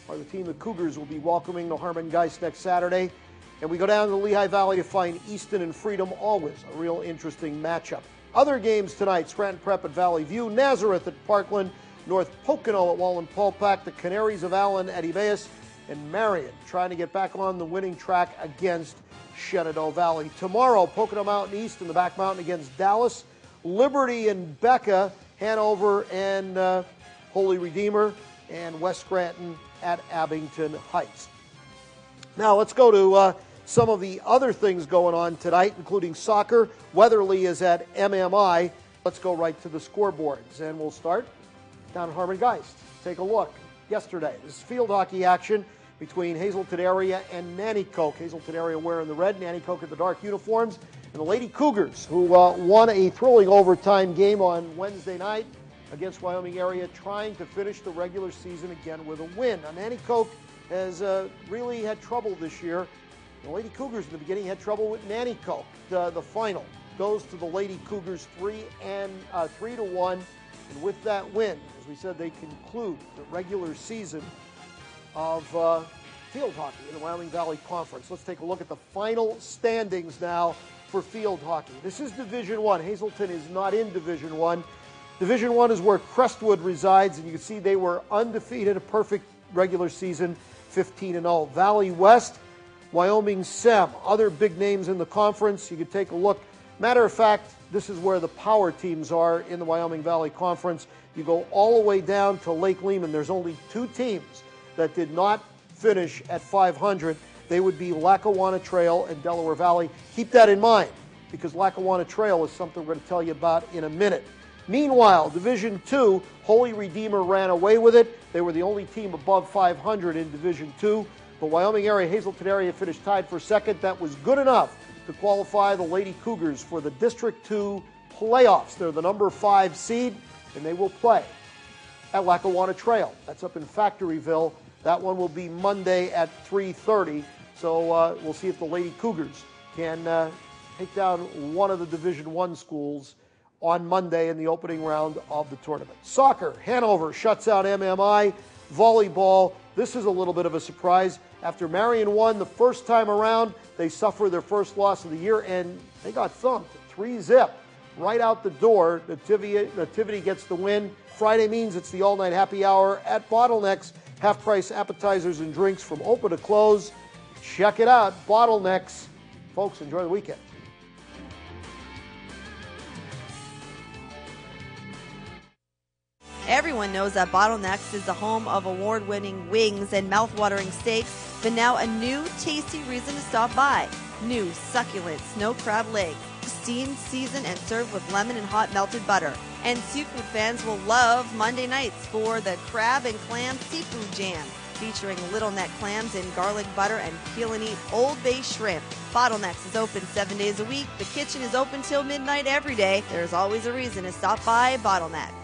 are the team the Cougars will be welcoming to Harman Geist next Saturday. And we go down to the Lehigh Valley to find Easton and Freedom, always a real interesting matchup. Other games tonight Scranton Prep at Valley View, Nazareth at Parkland, North Pocono at Wallenpaupack, the Canaries of Allen at Emmaus, and Marian trying to get back on the winning track against Shenandoah Valley. Tomorrow, Pocono Mountain East in the back mountain against Dallas, Liberty and Becca, Hanover and uh, Holy Redeemer, and West Scranton at Abington Heights. Now let's go to uh, some of the other things going on tonight, including soccer. Weatherly is at MMI. Let's go right to the scoreboards, and we'll start down at Harman Geist. Take a look. Yesterday, this is field hockey action between Hazleton area and Nanticoke. Hazleton area wearing the red, Nanticoke in the dark uniforms. And the Lady Cougars, who uh, won a thrilling overtime game on Wednesday night against Wyoming area, trying to finish the regular season again with a win. Now, Nanticoke has uh, really had trouble this year. The Lady Cougars in the beginning had trouble with Nanticoke. Uh, the final goes to the Lady Cougars three and uh, three to one, and with that win, as we said, they conclude the regular season of uh, field hockey in the Wyoming Valley Conference. Let's take a look at the final standings now for field hockey. This is Division One. Hazleton is not in Division One. Division One is where Crestwood resides, and you can see they were undefeated, a perfect regular season, 15 and 0. Valley West, Wyoming Sem, other big names in the conference. You can take a look. Matter of fact, this is where the power teams are in the Wyoming Valley Conference. You go all the way down to Lake Lehman. There's only two teams that did not finish at 500. They would be Lackawanna Trail and Delaware Valley. Keep that in mind because Lackawanna Trail is something we're going to tell you about in a minute. Meanwhile, Division Two, Holy Redeemer ran away with it. They were the only team above 500 in Division Two. But Wyoming area, Hazleton area finished tied for second. That was good enough to qualify the Lady Cougars for the District 2 playoffs. They're the number five seed, and they will play at Lackawanna Trail. That's up in Factoryville. That one will be Monday at 3:30. So uh, we'll see if the Lady Cougars can uh, take down one of the Division One schools on Monday in the opening round of the tournament. Soccer, Hanover shuts out MMI. Volleyball, this is a little bit of a surprise. After Marian won the first time around, they suffered their first loss of the year and they got thumped. Three zip right out the door. Nativity, Nativity gets the win. Friday means it's the all night happy hour at Bottlenecks. Half price appetizers and drinks from open to close. Check it out. Bottlenecks. Folks, enjoy the weekend. Everyone knows that Bottlenecks is the home of award winning wings and mouth-watering steaks, but now a new tasty reason to stop by. New succulent snow crab legs, steamed, seasoned, and served with lemon and hot melted butter. And seafood fans will love Monday nights for the crab and clam seafood jam, featuring little neck clams in garlic butter and peel and eat Old Bay shrimp. Bottlenecks is open seven days a week. The kitchen is open till midnight every day. There's always a reason to stop by Bottlenecks.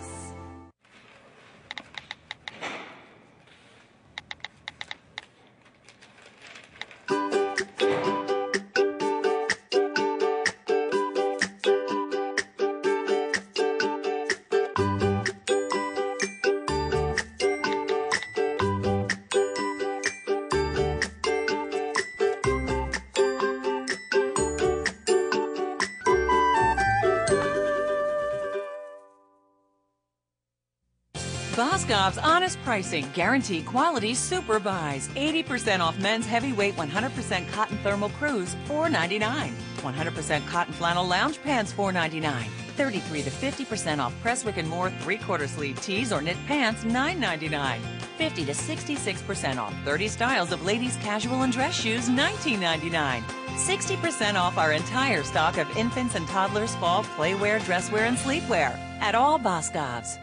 Boscov's honest pricing, guaranteed quality super buys. 80% off men's heavyweight 100% cotton thermal crews, $4.99. 100% cotton flannel lounge pants, $4.99. 33 to 50% off Preswick and Moore three-quarter sleeve tees or knit pants, $9.99. 50 to 66% off 30 styles of ladies' casual and dress shoes, $19.99. 60% off our entire stock of infants and toddlers' fall playwear, dresswear, and sleepwear at all Boscovs.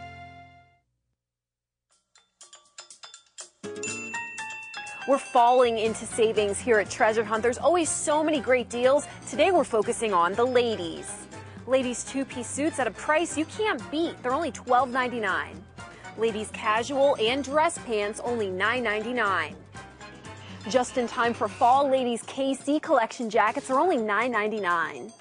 We're falling into savings here at Treasure Hunt. There's always so many great deals. Today we're focusing on the ladies. Ladies two-piece suits at a price you can't beat. They're only $12.99. Ladies casual and dress pants only $9.99. Just in time for fall, ladies KC collection jackets are only $9.99.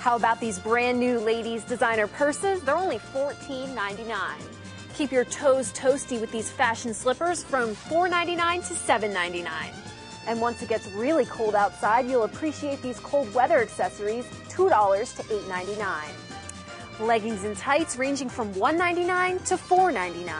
How about these brand new ladies designer purses? They're only $14.99. Keep your toes toasty with these fashion slippers from $4.99 to $7.99. And once it gets really cold outside, you'll appreciate these cold weather accessories, $2 to $8.99. Leggings and tights ranging from $1.99 to $4.99.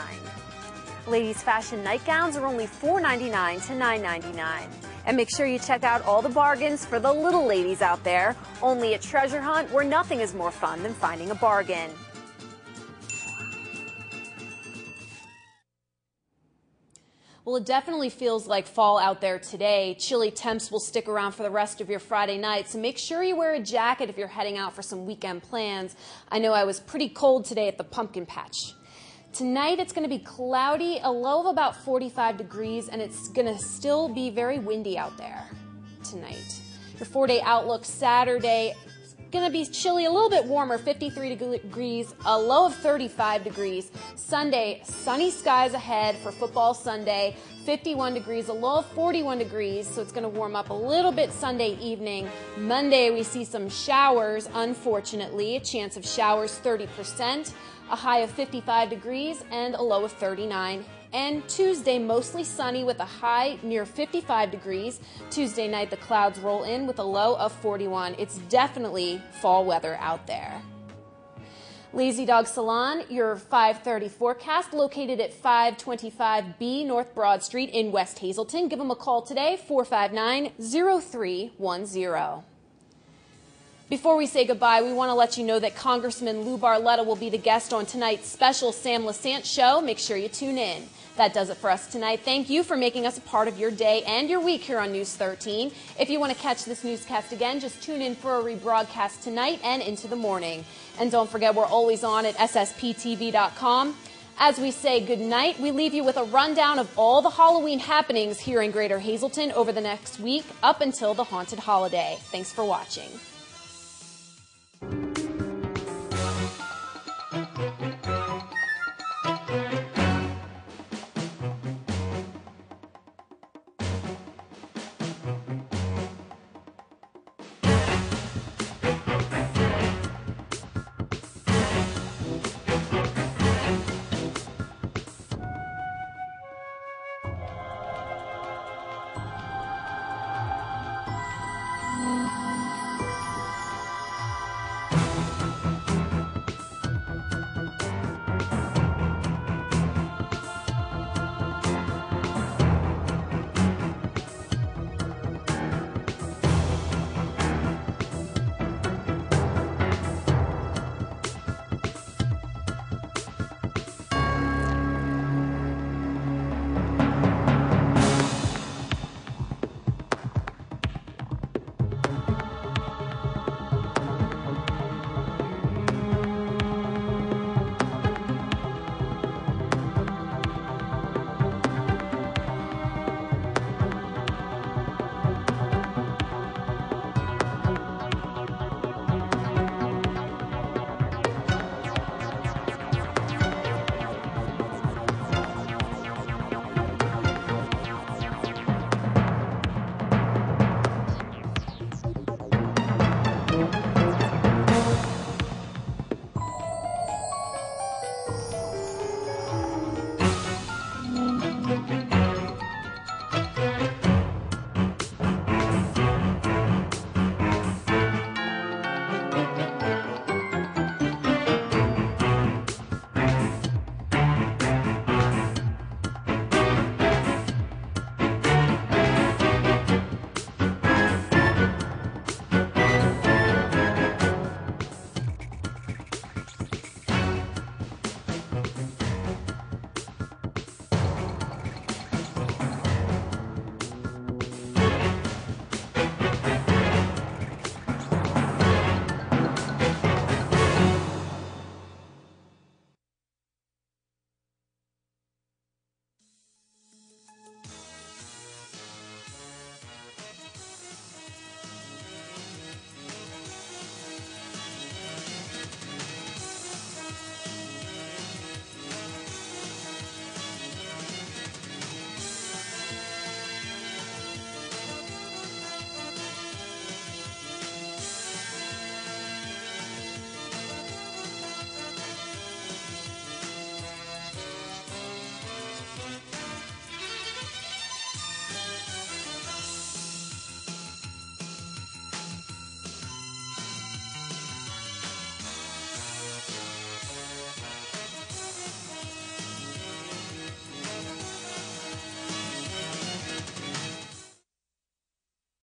Ladies' fashion nightgowns are only $4.99 to $9.99. And make sure you check out all the bargains for the little ladies out there, only at Treasure Hunt, where nothing is more fun than finding a bargain. Well, it definitely feels like fall out there today. Chilly temps will stick around for the rest of your Friday night, so make sure you wear a jacket if you're heading out for some weekend plans. I know I was pretty cold today at the pumpkin patch. Tonight it's going to be cloudy, a low of about 45 degrees, and it's going to still be very windy out there tonight. Your four day outlook Saturday going to be chilly, a little bit warmer, 53 degrees, a low of 35 degrees. Sunday, sunny skies ahead for football Sunday, 51 degrees, a low of 41 degrees, so it's going to warm up a little bit Sunday evening. Monday, we see some showers, unfortunately, a chance of showers 30%, a high of 55 degrees, and a low of 39 and Tuesday, mostly sunny with a high near 55 degrees. Tuesday night, the clouds roll in with a low of 41. It's definitely fall weather out there. Lazy Dog Salon, your 530 forecast, located at 525B North Broad Street in West Hazleton. Give them a call today, 459 0310. Before we say goodbye, we want to let you know that Congressman Lou Barletta will be the guest on tonight's special Sam Lesante show. Make sure you tune in. That does it for us tonight. Thank you for making us a part of your day and your week here on News 13. If you want to catch this newscast again, just tune in for a rebroadcast tonight and into the morning. And don't forget, we're always on at SSPTV.com. As we say goodnight, we leave you with a rundown of all the Halloween happenings here in Greater Hazleton over the next week up until the haunted holiday. Thanks for watching.